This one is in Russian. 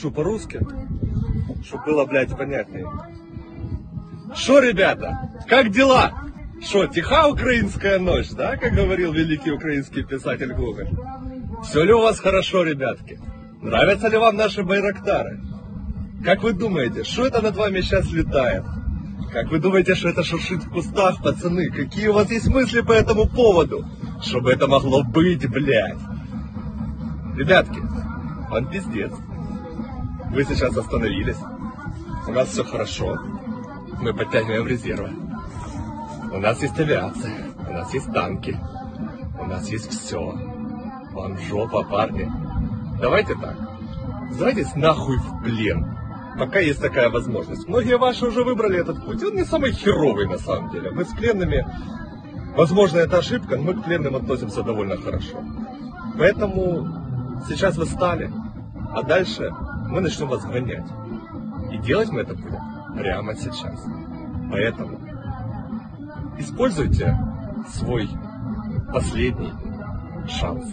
Что по-русски? Чтоб было, блядь, понятнее. Что, ребята, как дела? Что, тиха украинская ночь, да, как говорил великий украинский писатель Гоголь? Все ли у вас хорошо, ребятки? Нравятся ли вам наши байрактары? Как вы думаете, что это над вами сейчас летает? Как вы думаете, что это шуршит в кустах, пацаны? Какие у вас есть мысли по этому поводу? Чтобы это могло быть, блядь. Ребятки, он пиздец. Вы сейчас остановились. У нас все хорошо. Мы подтягиваем резервы. У нас есть авиация. У нас есть танки. У нас есть все. Вам жопа, парни. Давайте так. Сдавайтесь нахуй в плен. Пока есть такая возможность. Многие ваши уже выбрали этот путь. Он не самый херовый на самом деле. Мы с пленными, возможно, это ошибка, но мы к пленным относимся довольно хорошо. Поэтому сейчас вы стали, а дальше мы начнем вас гонять. И делать мы это будем прямо сейчас. Поэтому используйте свой последний шанс.